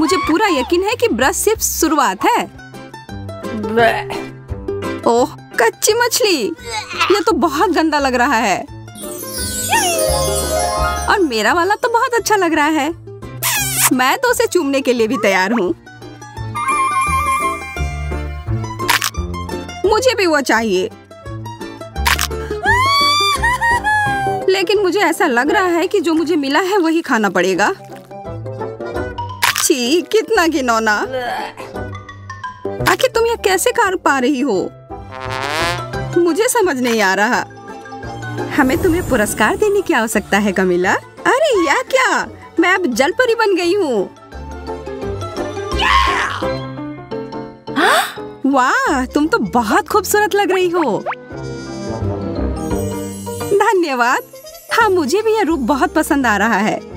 मुझे पूरा यकीन है कि ब्रश सिर्फ़ शुरुआत है। ओह, कच्ची मछली। ये तो बहुत गंदा लग रहा है। और मेरा वाला तो बहुत अच्छा लग रहा है। मैं तो उसे चूमने के लिए भी तैयार हूँ। मुझे भी वो चाहिए। लेकिन मुझे ऐसा लग रहा है कि जो मुझे मिला है वही खाना पड़ेगा। छी कितना घिनौना। आखिर तुम यह कैसे कर पा रही हो? मुझे समझ नहीं आ रहा। हमें तुम्हें पुरस्कार देने की आवश्यकता है, कमिला। अरे, या क्या? मैं अब जल परी बन गई हूँ? वाह, तुम तो बहुत खूबसूरत लग रही हो। धन्यवाद। हाँ मुझे भी यह रूप बहुत पसंद आ रहा है।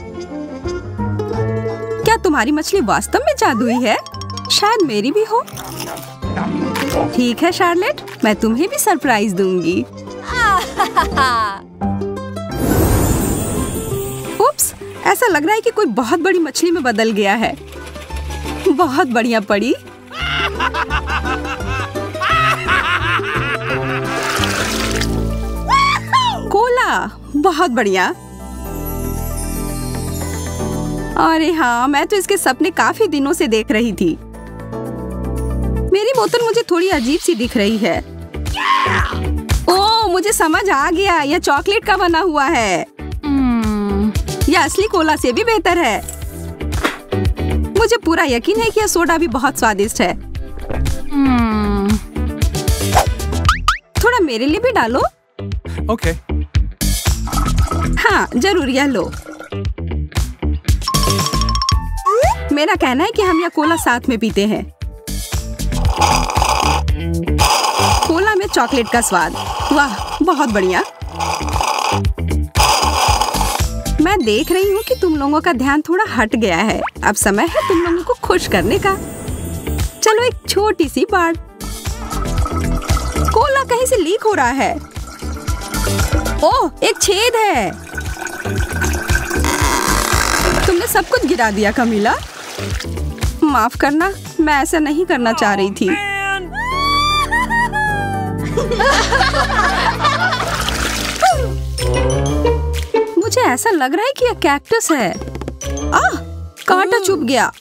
क्या तुम्हारी मछली वास्तव में जादुई है? शायद मेरी भी हो। ठीक है शार्लेट मैं तुम्हें भी सरप्राइज़ दूँगी। उप्स, ऐसा लग रहा है कि कोई बहुत बड़ी मछली में बदल गया है। बहुत बढ़िया पड़ी। कोला बहुत बढ़िया। अरे हाँ मैं तो इसके सपने काफ़ी दिनों से देख रही थी। मेरी बोतल मुझे थोड़ी अजीब सी दिख रही है। ओ मुझे समझ आ गया यह चॉकलेट का बना हुआ है। यह असली कोला से भी बेहतर है। मुझे पूरा यकीन है कि यह सोडा भी बहुत स्वादिष्ट है। थोड़ा मेरे लिए भी डालो। Okay. हाँ ज़रूर यह लो। मेरा कहना है कि हम यह कोला साथ में पीते हैं। कोला में चॉकलेट का स्वाद। वाह, बहुत बढ़िया। मैं देख रही हूँ कि तुम लोगों का ध्यान थोड़ा हट गया है। अब समय है तुम लोगों को खुश करने का। चलो एक छोटी सी बात कोला कहीं से लीक हो रहा है। ओह, एक छेद है। तुमने सब कुछ गिरा दिया, कमीला। माफ़ करना, मैं ऐसा नहीं करना चाह रही थी। मुझे ऐसा लग रहा है कि यह कैक्टस है। आह, कांटा चुभ गया।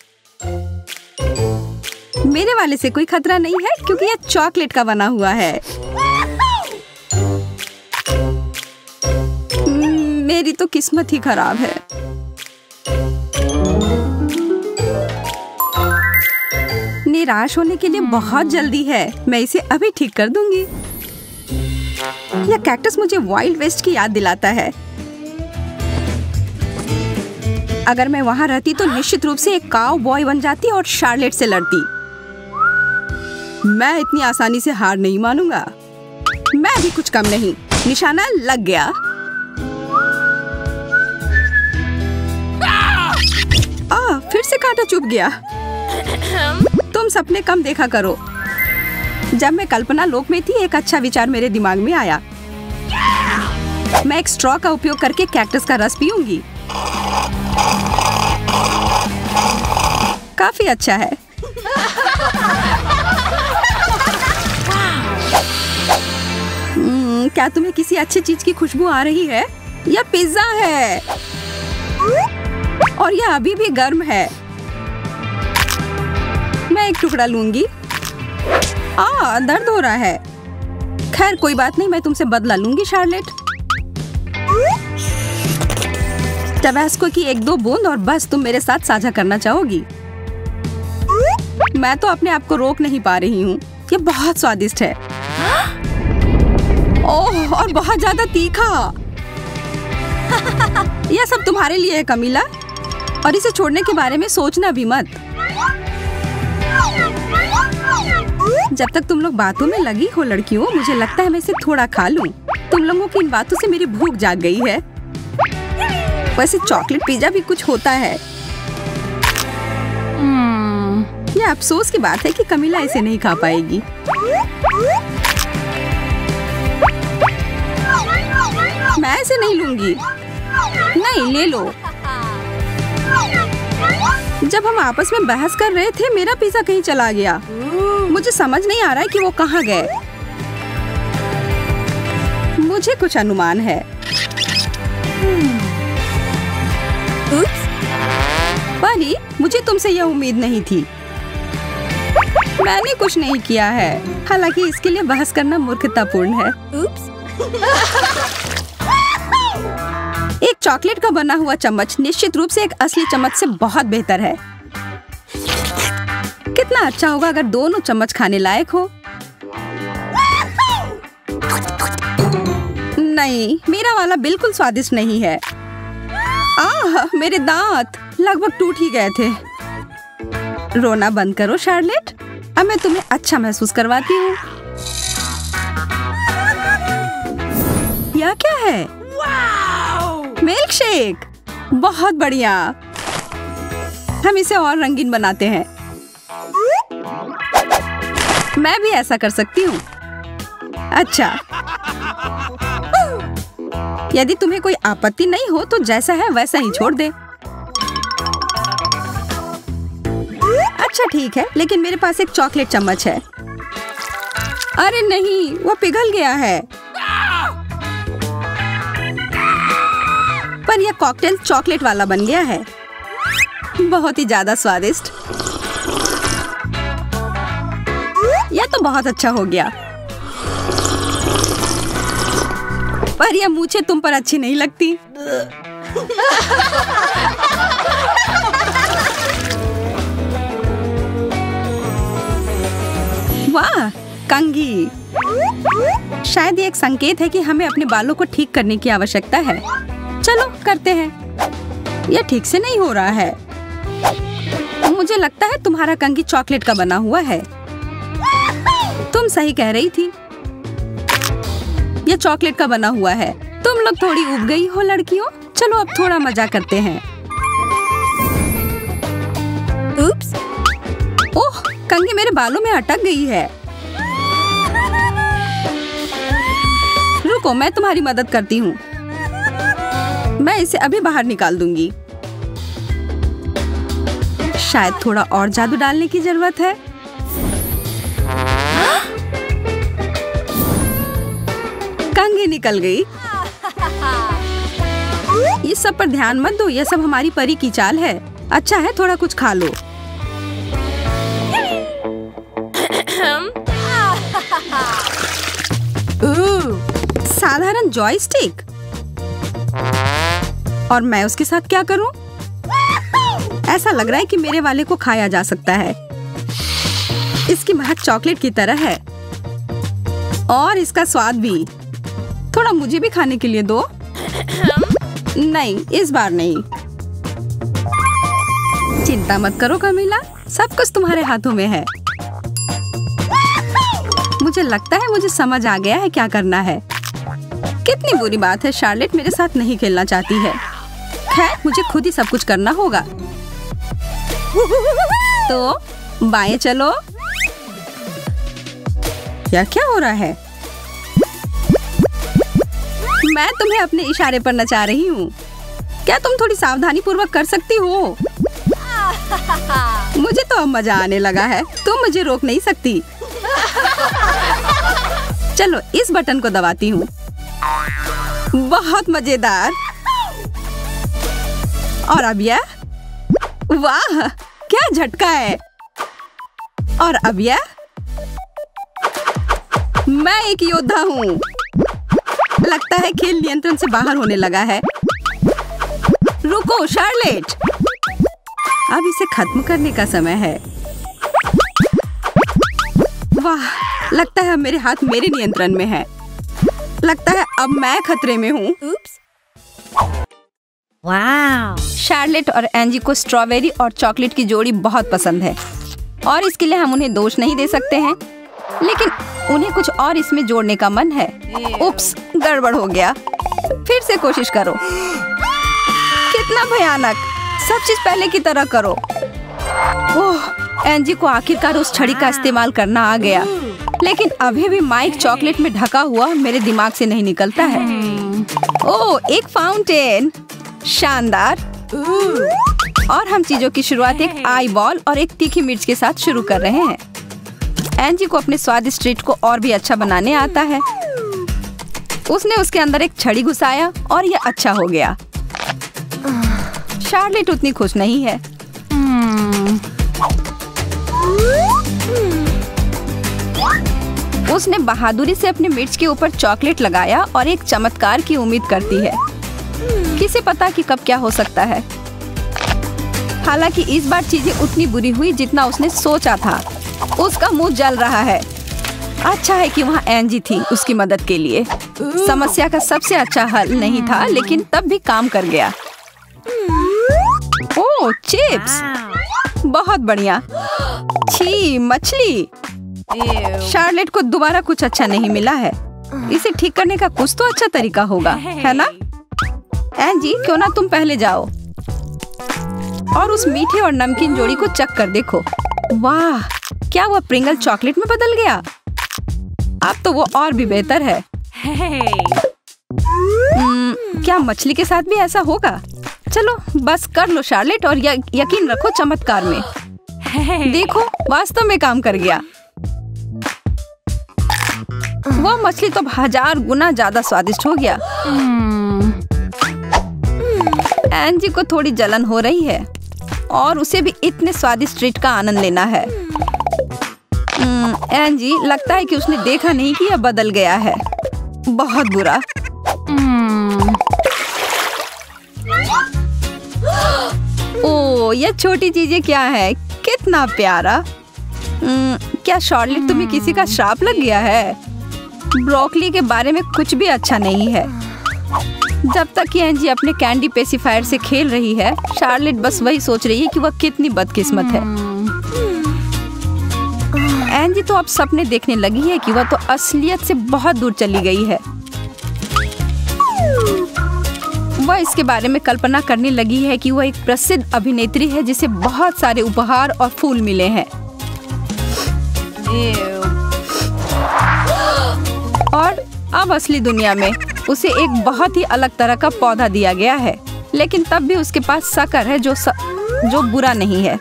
मेरे वाले से कोई खतरा नहीं है, क्योंकि यह चॉकलेट का बना हुआ है। मेरी तो किस्मत ही खराब है। निराश होने के लिए बहुत जल्दी है। मैं इसे अभी ठीक कर दूँगी। यह कैक्टस मुझे वाइल्ड वेस्ट की याद दिलाता है। अगर मैं वहाँ रहती तो निश्चित रूप से एक काव बॉय बन जाती और शार्लेट से लड़ती। मैं इतनी आसानी से हार नहीं मानूँगा। मैं भी कुछ कम नहीं। निशाना लग गया। आ, फिर से कांटा चुभ गया। तुम सपने कम देखा करो। जब मैं कल्पना लोक में थी एक अच्छा विचार मेरे दिमाग में आया। मैं एक स्ट्रॉ का उपयोग करके कैक्टस का रस पीऊँगी। काफ़ी अच्छा है। हम्म, क्या तुम्हें किसी अच्छी चीज़ की खुशबू आ रही है? यह पिज्जा है। और यह अभी भी गर्म है। मैं एक टुकड़ा लूँगी। आ, दर्द हो रहा है। खैर, कोई बात नहीं, मैं तुमसे बदला लूँगी, शार्लेट। टबैस्को की एक दो बूंद और बस तुम मेरे साथ साझा करना चाहोगी। मैं तो अपने आप को रोक नहीं पा रही हूँ। ये बहुत स्वादिष्ट है। ओह, और बहुत ज़्यादा तीखा। यह सब तुम्हारे लिए है, कमीला। और इसे छोड़ने के बारे में सोचना भी मत। जब तक तुम लोग बातों में लगी हो लड़कियों मुझे लगता है मैं इसे थोड़ा खा लूँ। तुम लोगों की इन बातों से मेरी भूख जाग गई है। वैसे चॉकलेट पिज्जा भी कुछ होता है। यह अफसोस की बात है कि कमीला इसे नहीं खा पाएगी। मैं इसे नहीं लूँगी। नहीं ले लो। जब हम आपस में बहस कर रहे थे, मेरा पिज्जा कहीं चला गया। मुझे समझ नहीं आ रहा है कि वो कहाँ गए। मुझे कुछ अनुमान है। परी, मुझे तुमसे यह उम्मीद नहीं थी। मैंने कुछ नहीं किया है। हालाँकि इसके लिए बहस करना मूर्खतापूर्ण है। चॉकलेट का बना हुआ चम्मच निश्चित रूप से एक असली चम्मच से बहुत बेहतर है। कितना अच्छा होगा अगर दोनों चम्मच खाने लायक हो। नहीं, मेरा वाला बिल्कुल स्वादिष्ट नहीं है। आह, मेरे दांत लगभग टूट ही गए थे। रोना बंद करो, शार्लेट। अब मैं तुम्हें अच्छा महसूस करवाती हूँ। यह क्या है? मिल्क शेक बहुत बढ़िया। हम इसे और रंगीन बनाते हैं। मैं भी ऐसा कर सकती हूँ। अच्छा। यदि तुम्हें कोई आपत्ति नहीं हो तो जैसा है वैसा ही छोड़ दे। अच्छा ठीक है, लेकिन मेरे पास एक चॉकलेट चम्मच है। अरे नहीं, वो पिघल गया है। पर यह कॉकटेल चॉकलेट वाला बन गया है। बहुत ही ज़्यादा स्वादिष्ट। यह तो बहुत अच्छा हो गया। पर यह मूछे तुम पर अच्छी नहीं लगती। वाह, कंगी। शायद ये एक संकेत है कि हमें अपने बालों को ठीक करने की आवश्यकता है। चलो, करते हैं। यह ठीक से नहीं हो रहा है। मुझे लगता है तुम्हारा कंगी चॉकलेट का बना हुआ है। तुम सही कह रही थी। यह चॉकलेट का बना हुआ है। तुम लोग थोड़ी उब गई हो, लड़कियों। चलो, अब थोड़ा मज़ा करते हैं। Oops. ओह, कंगी मेरे बालों में अटक गई है। रुको, मैं तुम्हारी मदद करती हूँ। मैं इसे अभी बाहर निकाल दूँगी। शायद थोड़ा और जादू डालने की ज़रूरत है। कंगी निकल गई। ये सब पर ध्यान मत दो ये सब हमारी परी की चाल है। अच्छा है थोड़ा कुछ खा लो। साधारण जॉयस्टिक और मैं उसके साथ क्या करूँ? ऐसा लग रहा है कि मेरे वाले को खाया जा सकता है। इसकी महक चॉकलेट की तरह है। और इसका स्वाद भी। थोड़ा मुझे भी खाने के लिए दो। नहीं, इस बार नहीं। चिंता मत करो कमीला, सब कुछ तुम्हारे हाथों में है। मुझे लगता है मुझे समझ आ गया है क्या करना है। कितनी बुरी बात है, शार्लेट मेरे साथ नहीं खेलना चाहती है। खैर मुझे खुद ही सब कुछ करना होगा। तो बाएँ चलो। क्या क्या हो रहा है? मैं तुम्हें अपने इशारे पर नचा रही हूँ। क्या तुम थोड़ी सावधानी पूर्वक कर सकती हो? मुझे तो अब मज़ा आने लगा है। तुम मुझे रोक नहीं सकती। चलो, इस बटन को दबाती हूँ। बहुत मज़ेदार। और अब यह? वाह, क्या झटका है। और अब यह? मैं एक योद्धा हूँ। लगता है खेल नियंत्रण से बाहर होने लगा है। रुको, शार्लेट। अब इसे खत्म करने का समय है। वाह, लगता है मेरे हाथ मेरे नियंत्रण में है। लगता है अब मैं खतरे में हूँ। शार्लेट और एंजी को स्ट्रॉबेरी और चॉकलेट की जोड़ी बहुत पसंद है। और इसके लिए हम उन्हें दोष नहीं दे सकते हैं। लेकिन उन्हें कुछ और इसमें जोड़ने का मन है। उप्स गड़बड़ हो गया। फिर से कोशिश करो। कितना भयानक। सब चीज़ पहले की तरह करो। ओह एंजी को आखिरकार उस छड़ी का इस्तेमाल करना आ गया। लेकिन अभी भी माइक चॉकलेट में ढका हुआ मेरे दिमाग से नहीं निकलता है। ओह एक फाउंटेन। शानदार। और हम चीज़ों की शुरुआत एक आई बॉल और एक तीखी मिर्च के साथ शुरू कर रहे हैं। एनजी को अपने स्वादिष्ट ट्रीट को और भी अच्छा बनाने आता है। उसने उसके अंदर एक छड़ी घुसाया और यह अच्छा हो गया। शार्लेट उतनी खुश नहीं है। उसने बहादुरी से अपने मिर्च के ऊपर चॉकलेट लगाया और एक चमत्कार की उम्मीद करती है। किसे पता कि कब क्या हो सकता है? हालाँकि इस बार चीज़ें उतनी बुरी हुई जितना उसने सोचा था। उसका मुँह जल रहा है। अच्छा है कि वहाँ एंजी थी उसकी मदद के लिए। समस्या का सबसे अच्छा हल नहीं था, लेकिन तब भी काम कर गया। Oh chips. बहुत बढ़िया। छी, मछली। शार्लेट को दोबारा कुछ अच्छा नहीं मिला है। इसे ठीक करने का कुछ तो अच्छा तरीका होगा, है ना? एंजी क्यों ना तुम पहले जाओ। और उस मीठे और नमकीन जोड़ी को चक कर देखो। वाह क्या वह प्रिंगल चॉकलेट में बदल गया? अब तो वो और भी बेहतर है। hmm, क्या मछली के साथ भी ऐसा होगा? चलो बस कर लो शार्लेट और यकीन रखो चमत्कार में। देखो वास्तव में काम कर गया। वो मछली तो हज़ार गुना ज़्यादा स्वादिष्ट हो गया। एंजी को थोड़ी जलन हो रही है और उसे भी इतने स्वादिष्ट ट्रीट का आनंद लेना है। एंजी लगता है कि उसने देखा नहीं कि यह बदल गया है। बहुत बुरा। ओ ये छोटी चीज़ें क्या है? कितना प्यारा। क्या शॉर्टलेट तुम्हें किसी का श्राप लग गया है? ब्रोकली के बारे में कुछ भी अच्छा नहीं है। जब तक कि एंजी अपने कैंडी पेसिफायर से खेल रही है शार्लेट बस वही सोच रही है कि वह कितनी बदकिस्मत है। एंजी तो अब सपने देखने लगी है कि वह तो असलियत से बहुत दूर चली गई है। वह इसके बारे में कल्पना करने लगी है कि वह एक प्रसिद्ध अभिनेत्री है जिसे बहुत सारे उपहार और फूल मिले हैं। और अब असली दुनिया में उसे एक बहुत ही अलग तरह का पौधा दिया गया है। लेकिन तब भी उसके पास सकर है जो स... जो बुरा नहीं है।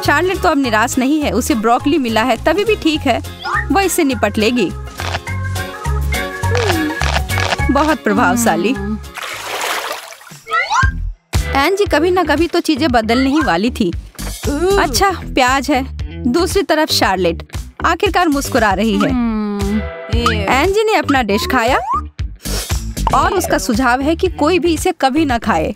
चार्लेट तो अब निराश नहीं है। उसे ब्रोकली मिला है तभी भी ठीक है। वह इससे निपट लेगी। बहुत प्रभावशाली। एनजी कभी ना कभी तो चीज़ें बदलने ही वाली थी। अच्छा प्याज है। दूसरी तरफ़ शार्लेट। आखिरकार मुस्कुरा रही है। एंजी ने अपना डिश खाया और उसका सुझाव है कि कोई भी इसे कभी ना खाए।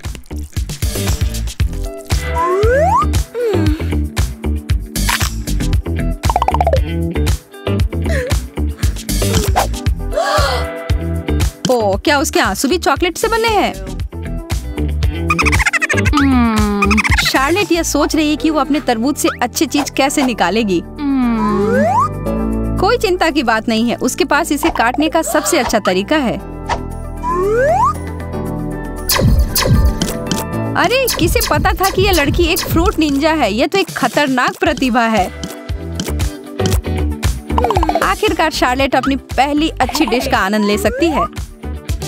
ओ क्या उसके आँसू भी चॉकलेट से बने हैं? शार्लेट यह सोच रही है कि वो अपने तरबूज से अच्छी चीज़ कैसे निकालेगी। कोई चिंता की बात नहीं है। उसके पास इसे काटने का सबसे अच्छा तरीका है। अरे, किसे पता था कि यह लड़की एक फ्रूट निंजा है? यह तो एक खतरनाक प्रतिभा है। आखिरकार शार्लेट अपनी पहली अच्छी डिश का आनंद ले सकती है।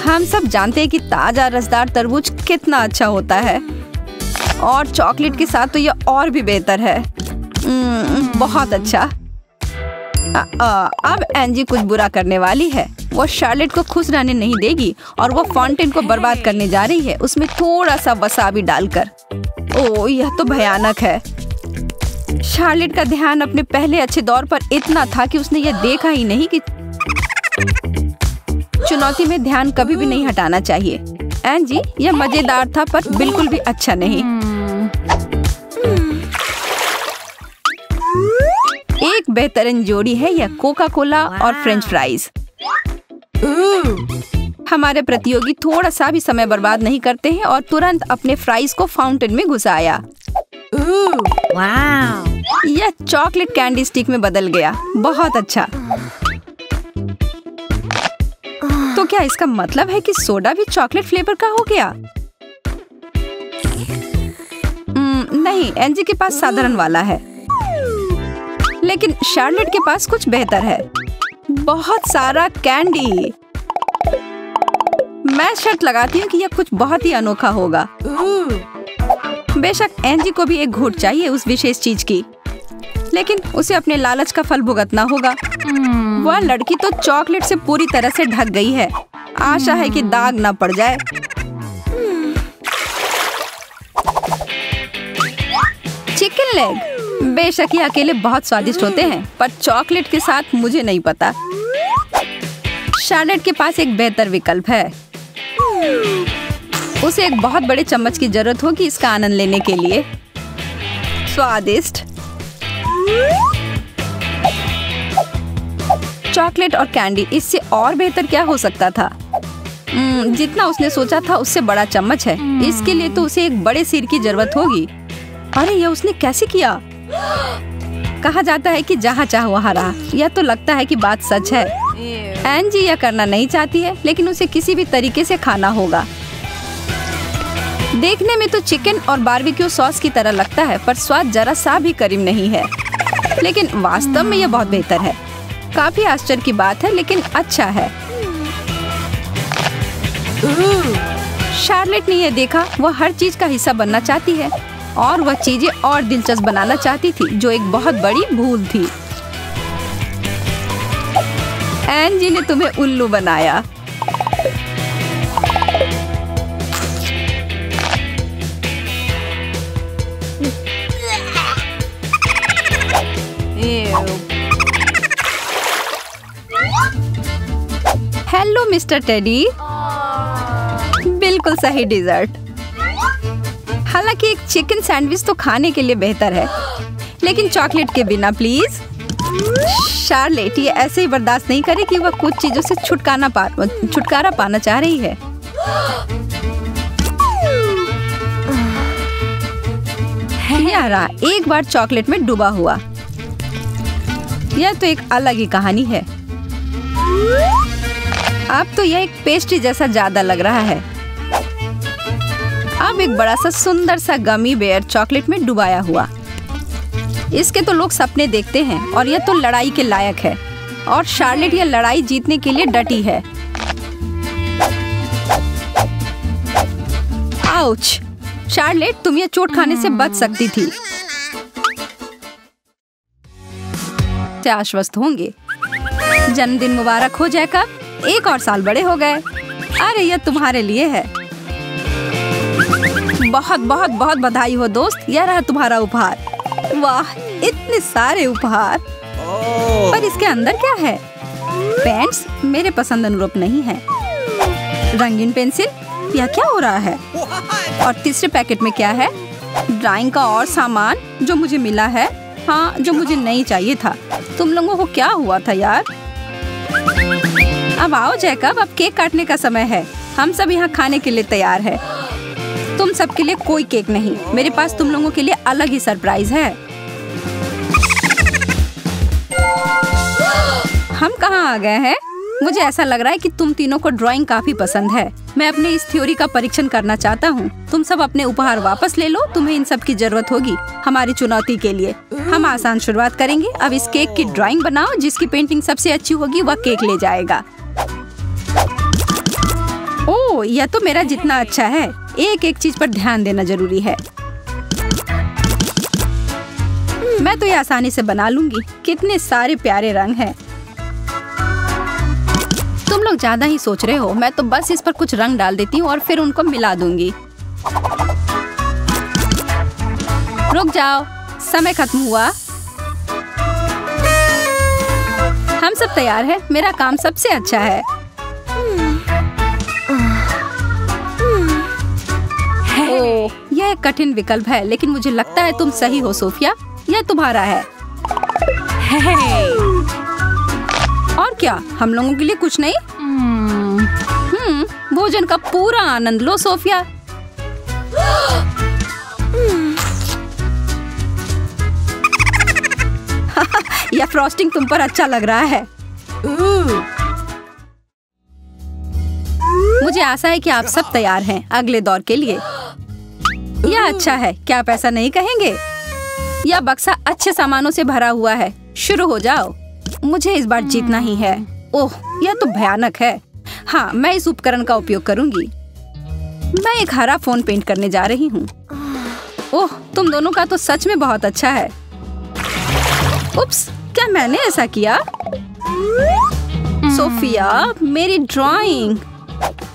हम सब जानते हैं कि ताज़ा रसदार तरबूज कितना अच्छा होता है। और चॉकलेट के साथ तो यह और भी बेहतर है। बहुत अच्छा। अब एंजी कुछ बुरा करने वाली है। वो शार्लेट को खुश रहने नहीं देगी और वो फाउंटेन को बर्बाद करने जा रही है। उसमें थोड़ा सा वसाबी डालकर। ओ, यह तो भयानक है। शार्लेट का ध्यान अपने पहले अच्छे दौर पर इतना था कि उसने यह देखा ही नहीं कि चुनौती में ध्यान कभी भी नहीं हटाना चाहिए। एंजी यह मज़ेदार था पर बिल्कुल भी अच्छा नहीं। एक बेहतरीन जोड़ी है यह कोका कोला और फ्रेंच फ्राइज हमारे प्रतियोगी थोड़ा सा भी समय बर्बाद नहीं करते हैं और तुरंत अपने फ्राइज को फाउंटेन में घुसाया। यह चॉकलेट कैंडी स्टिक में बदल गया। बहुत अच्छा। तो क्या इसका मतलब है कि सोडा भी चॉकलेट फ्लेवर का हो गया? नहीं एनजी के पास साधारण वाला है। लेकिन शार्लेट के पास कुछ बेहतर है। बहुत सारा कैंडी। मैं शर्त लगाती हूँ कि यह कुछ बहुत ही अनोखा होगा। बेशक एनजी को भी एक घूट चाहिए उस विशेष चीज़ की। लेकिन उसे अपने लालच का फल भुगतना होगा। वह लड़की तो चॉकलेट से पूरी तरह से ढक गई है। आशा है कि दाग ना पड़ जाए। Chicken leg. बेशक ये अकेले बहुत स्वादिष्ट होते हैं पर चॉकलेट के साथ मुझे नहीं पता। शार्लेट के पास एक बेहतर विकल्प है। उसे एक बहुत बड़े चम्मच की ज़रूरत होगी इसका आनंद लेने के लिए। स्वादिष्ट। चॉकलेट और कैंडी इससे और बेहतर क्या हो सकता था? हम्म, जितना उसने सोचा था उससे बड़ा चम्मच है। इसके लिए तो उसे एक बड़े सिर की ज़रूरत होगी। अरे ये उसने कैसे किया? कहा जाता है कि जहाँ चाह वहाँ रहा। यह तो लगता है कि बात सच है। एन जी यह करना नहीं चाहती है लेकिन उसे किसी भी तरीके से खाना होगा। देखने में तो चिकन और बारबेक्यू सॉस की तरह लगता है पर स्वाद जरा सा भी करीब नहीं है। लेकिन वास्तव में यह बहुत बेहतर है। काफ़ी आश्चर्य की बात है लेकिन अच्छा है। शार्लेट ने यह देखा वह हर चीज़ का हिस्सा बनना चाहती है। और वह चीज़ें और दिलचस्प बनाना चाहती थी जो एक बहुत बड़ी भूल थी। एनजी ने तुम्हें उल्लू बनाया। Hello mister Teddy. बिल्कुल सही डिजर्ट। हालाँकि एक चिकन सैंडविच तो खाने के लिए बेहतर है। लेकिन चॉकलेट के बिना प्लीज़ शार्लेट ये ऐसे ही बर्दाश्त नहीं करे कि वह कुछ चीज़ों से छुटकारा पा, छुटकारा पाना चाह रही है। यारा एक बार चॉकलेट में डूबा हुआ। यह तो एक अलग ही कहानी है। अब तो यह एक पेस्ट्री जैसा ज़्यादा लग रहा है। अब एक बड़ा सा सुंदर सा गमी बेयर चॉकलेट में डुबाया हुआ। इसके तो लोग सपने देखते हैं और यह तो लड़ाई के लायक है और शार्लेट यह लड़ाई जीतने के लिए डटी है। आउच, शार्लेट, तुम ये चोट खाने से बच सकती थी। से आश्वस्त होंगे? जन्मदिन मुबारक हो जाएगा, एक और साल बड़े हो गए। अरे, यह तुम्हारे लिए है। बहुत बहुत बहुत बधाई हो दोस्त। यह रहा तुम्हारा उपहार। वाह इतने सारे उपहार। पर इसके अंदर क्या है? पेंट्स मेरे पसंद अनुरूप नहीं है। रंगीन पेंसिल? यह क्या हो रहा है? और तीसरे पैकेट में क्या है? ड्राइंग का और सामान जो मुझे मिला है। हाँ जो मुझे नहीं चाहिए था। तुम लोगों को क्या हुआ था यार? अब आओ जैकब अब केक काटने का समय है। हम सब यहाँ खाने के लिए तैयार है। तुम सबके लिए कोई केक नहीं। मेरे पास तुम लोगों के लिए अलग ही सरप्राइज़ है। हम कहाँ आ गए हैं? मुझे ऐसा लग रहा है कि तुम तीनों को ड्राइंग काफ़ी पसंद है। मैं अपने इस थ्योरी का परीक्षण करना चाहता हूँ। तुम सब अपने उपहार वापस ले लो, तुम्हें इन सब की ज़रूरत होगी हमारी चुनौती के लिए। हम आसान शुरुआत करेंगे। अब इस केक की ड्राइंग बनाओ, जिसकी पेंटिंग सबसे अच्छी होगी, वह केक ले जाएगा। ओ यह तो मेरा जितना अच्छा है। एक एक चीज़ पर ध्यान देना ज़रूरी है। मैं तो ये आसानी से बना लूँगी। कितने सारे प्यारे रंग हैं। तुम लोग ज़्यादा ही सोच रहे हो, मैं तो बस इस पर कुछ रंग डाल देती हूँ और फिर उनको मिला दूँगी। रुक जाओ, समय खत्म हुआ। हम सब तैयार हैं, मेरा काम सबसे अच्छा है। ओ, यह एक कठिन विकल्प है लेकिन मुझे लगता है तुम सही हो सोफिया। यह तुम्हारा है। और क्या? हम लोगों के लिए कुछ नहीं? हम्म भोजन का पूरा आनंद लो सोफिया। यह फ्रॉस्टिंग तुम पर अच्छा लग रहा है। मुझे आशा है कि आप सब तैयार हैं अगले दौर के लिए। यह अच्छा है क्या आप ऐसा नहीं कहेंगे? यह बक्सा अच्छे सामानों से भरा हुआ है शुरू हो जाओ। मुझे इस बार जीतना ही है। ओह यह तो भयानक है। हाँ मैं इस उपकरण का उपयोग करूँगी। मैं एक हरा फ़ोन पेंट करने जा रही हूँ। ओह तुम दोनों का तो सच में बहुत अच्छा है। उप्स क्या मैंने ऐसा किया? सोफिया मेरी ड्राइंग।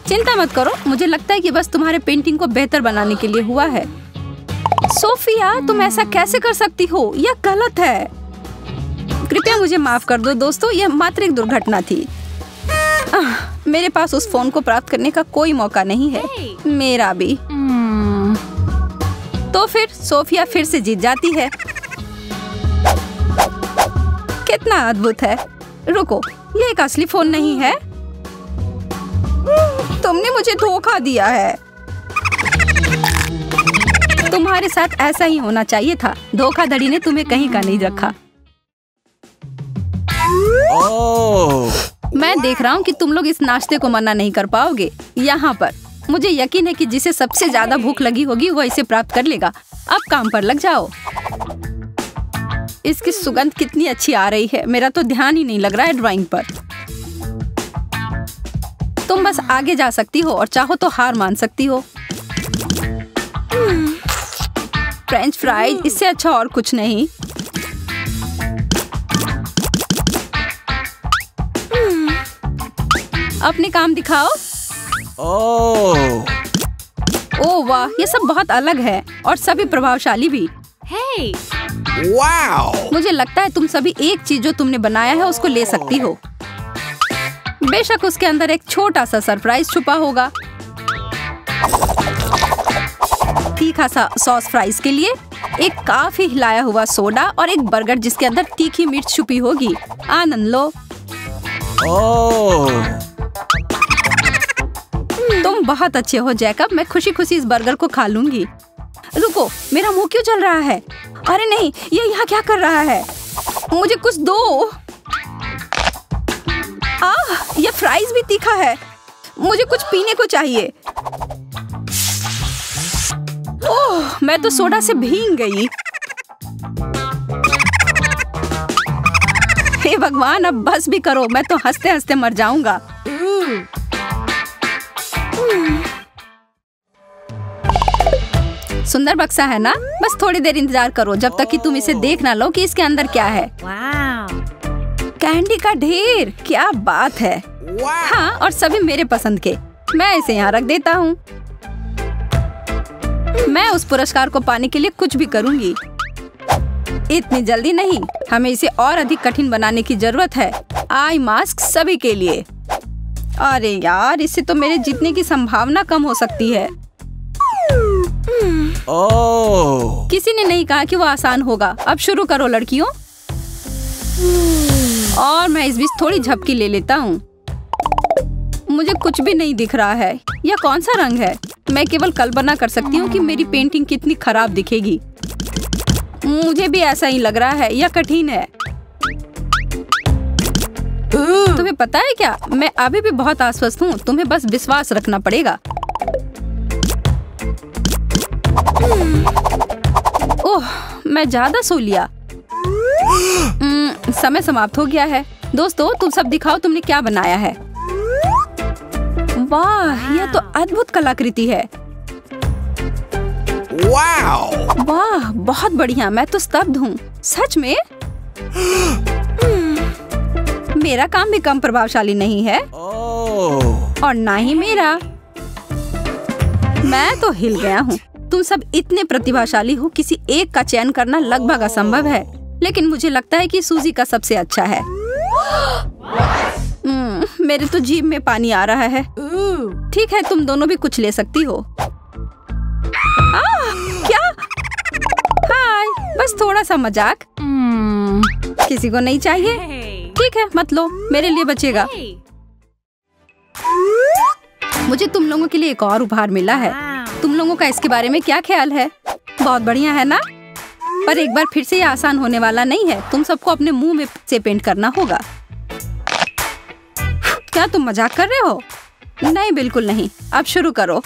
चिंता मत करो मुझे लगता है कि बस तुम्हारे पेंटिंग को बेहतर बनाने के लिए हुआ है। सोफिया तुम ऐसा कैसे कर सकती हो? यह गलत है। कृपया मुझे माफ़ कर दो दोस्तों यह मात्र एक दुर्घटना थी। आह, मेरे पास उस फ़ोन को प्राप्त करने का कोई मौका नहीं है। मेरा भी। तो फिर सोफिया फिर से जीत जाती है। कितना अद्भुत है। रुको ये एक असली फ़ोन नहीं है। तुमने मुझे धोखा दिया है। तुम्हारे साथ ऐसा ही होना चाहिए था। धोखाधड़ी ने तुम्हें कहीं का नहीं रखा. मैं देख रहा हूँ कि तुम लोग इस नाश्ते को मना नहीं कर पाओगे। यहाँ पर। मुझे यकीन है कि जिसे सबसे ज़्यादा भूख लगी होगी वह इसे प्राप्त कर लेगा। अब काम पर लग जाओ। इसकी सुगंध कितनी अच्छी आ रही है। मेरा तो ध्यान ही नहीं लग रहा है ड्राइंग पर। तुम बस आगे जा सकती हो और चाहो तो हार मान सकती हो। फ्रेंच फ्राइज इससे अच्छा और कुछ नहीं। अपने काम दिखाओ। Oh. ओ वाह ये सब बहुत अलग है और सभी प्रभावशाली भी। Hey! Wow. मुझे लगता है तुम सभी एक चीज़ जो तुमने बनाया है उसको ले सकती हो। बेशक उसके अंदर एक छोटा सा सरप्राइज़ छुपा होगा। तीखा सा सॉस फ्राइज के लिए एक काफ़ी हिलाया हुआ सोडा और एक बर्गर जिसके अंदर तीखी मिर्च छुपी होगी। आनंद लो. तुम बहुत अच्छे हो जैकब। मैं खुशी खुशी इस बर्गर को खा लूँगी। रुको मेरा मुँह क्यों चल रहा है? अरे नहीं ये यहाँ क्या कर रहा है? मुझे कुछ दो। आह! ये फ्राइज भी तीखा है। मुझे कुछ पीने को चाहिए। ओह मैं तो सोडा से भीग गई। हे भगवान अब बस भी करो मैं तो हँसते हँसते मर जाऊँगा। सुंदर बक्सा है ना? बस थोड़ी देर इंतज़ार करो जब तक कि तुम इसे देख ना लो कि इसके अंदर क्या है। कैंडी का ढेर क्या बात है. हाँ और सभी मेरे पसंद के। मैं इसे यहाँ रख देता हूँ। मैं उस पुरस्कार को पाने के लिए कुछ भी करूँगी। इतनी जल्दी नहीं हमें इसे और अधिक कठिन बनाने की ज़रूरत है। आई मास्क सभी के लिए। अरे यार इससे तो मेरे जीतने की संभावना कम हो सकती है। Oh. किसी ने नहीं कहा कि वो आसान होगा। अब शुरू करो लड़कियों। और मैं इस बीच थोड़ी झपकी ले लेता हूँ। मुझे कुछ भी नहीं दिख रहा है। यह कौन सा रंग है? मैं केवल कल्पना कर सकती हूँ कि मेरी पेंटिंग कितनी खराब दिखेगी। मुझे भी ऐसा ही लग रहा है, यह कठिन है। तुम्हें पता है क्या? मैं अभी भी बहुत आश्वस्त हूँ, तुम्हें बस विश्वास रखना पड़ेगा। ओह, मैं ज़्यादा सो लिया। समय समाप्त हो गया है। दोस्तों, तुम सब दिखाओ तुमने क्या बनाया है। वाह यह तो अद्भुत कलाकृति है। वाह बहुत बढ़िया मैं तो स्तब्ध हूँ। सच में? हम्म, मेरा काम भी कम प्रभावशाली नहीं है। Oh. और ना ही मेरा। मैं तो हिल गया हूँ। तुम सब इतने प्रतिभाशाली हो किसी एक का चयन करना लगभग असंभव है। लेकिन मुझे लगता है कि सूजी का सबसे अच्छा है। हम्म, मेरे तो जीभ में पानी आ रहा है! ठीक है तुम दोनों भी कुछ ले सकती हो। आह, क्या? हाय बस थोड़ा सा मज़ाक। Mm. किसी को नहीं चाहिए? Hey! ठीक है मत लो मेरे लिए बचेगा। Hey! मुझे तुम लोगों के लिए एक और उपहार मिला है। Wow! तुम लोगों का इसके बारे में क्या ख्याल है? बहुत बढ़िया है ना? पर एक बार फिर से ये आसान होने वाला नहीं है। तुम सबको अपने मुँह में से पेंट करना होगा। क्या तुम मज़ाक कर रहे हो? नहीं बिल्कुल नहीं। अब शुरू करो।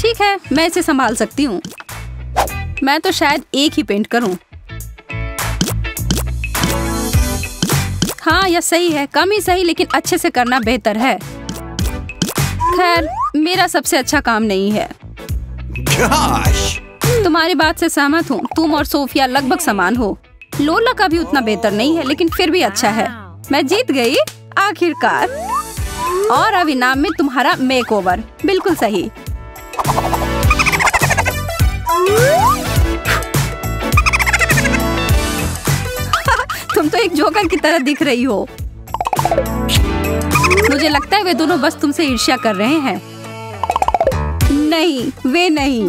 ठीक है मैं इसे संभाल सकती हूँ। मैं तो शायद एक ही पेंट करूँ। हाँ यह सही है। कम ही सही लेकिन अच्छे से करना बेहतर है। खैर मेरा सबसे अच्छा काम नहीं है। Gosh. तुम्हारी बात से सहमत हूँ। तुम और सोफिया लगभग समान हो। लोला का भी उतना बेहतर नहीं है लेकिन फिर भी अच्छा है। मैं जीत गई। आखिरकार। और अब इनाम में तुम्हारा मेक ओवर बिल्कुल सही। तुम तो एक जोकर की तरह दिख रही हो। मुझे लगता है वे दोनों बस तुमसे ईर्ष्या कर रहे हैं। नहीं, वे नहीं.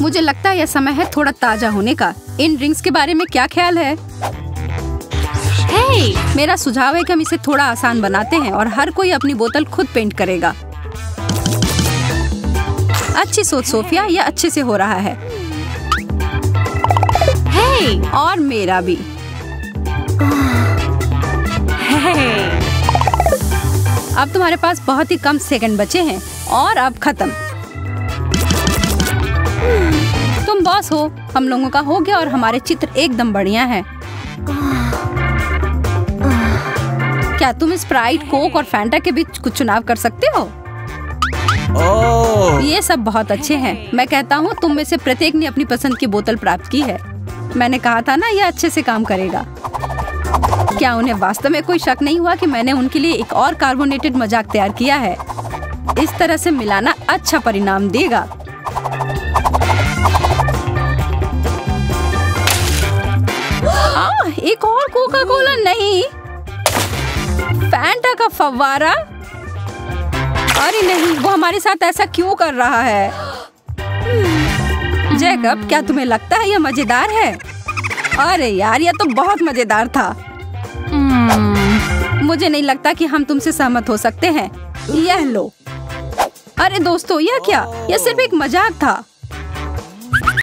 मुझे लगता है यह समय है थोड़ा ताज़ा होने का इन ड्रिंक्स के बारे में क्या ख्याल है Hey! मेरा सुझाव है कि हम इसे थोड़ा आसान बनाते हैं और हर कोई अपनी बोतल खुद पेंट करेगा अच्छी सोच, सोफिया, यह अच्छे से हो रहा है Hey! और मेरा भी Hey! अब तुम्हारे पास बहुत ही कम सेकंड बचे हैं और अब खत्म तुम बॉस हो हम लोगों का हो गया और हमारे चित्र एकदम बढ़िया है। क्या तुम स्प्राइट कोक और फैंटा के बीच कुछ चुनाव कर सकते हो. ये सब बहुत अच्छे हैं। मैं कहता हूँ तुम में से प्रत्येक ने अपनी पसंद की बोतल प्राप्त की है। मैंने कहा था ना ये अच्छे से काम करेगा। क्या उन्हें वास्तव में कोई शक नहीं हुआ कि मैंने उनके लिए एक और कार्बोनेटेड मज़ाक तैयार किया है? इस तरह से मिलाना अच्छा परिणाम देगा। एक और कोका कोला नहीं? फैंटा का फव्वारा? अरे नहीं वो हमारे साथ ऐसा क्यों कर रहा है? जैकब क्या तुम्हें लगता है यह मज़ेदार है? अरे यार यह तो बहुत मज़ेदार था। मुझे नहीं लगता कि हम तुमसे सहमत हो सकते हैं। यह लो। अरे दोस्तों यह क्या? यह सिर्फ़ एक मज़ाक था।